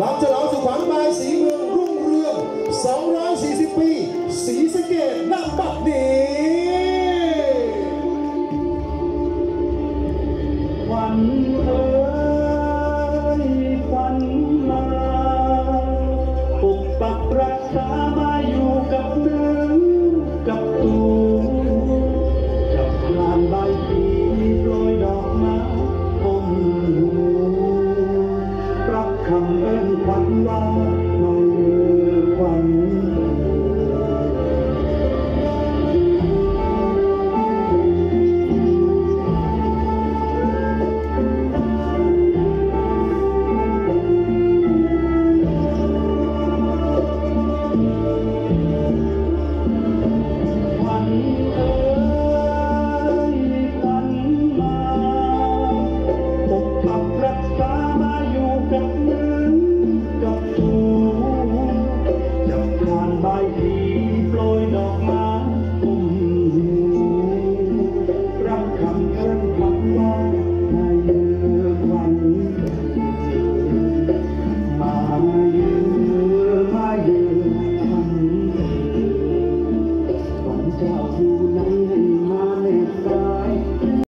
ลำฉลองสุขวัญมายสีเมืองรุ่งเรือง 240 ปีสีสเกตนักบักดีวันเธอ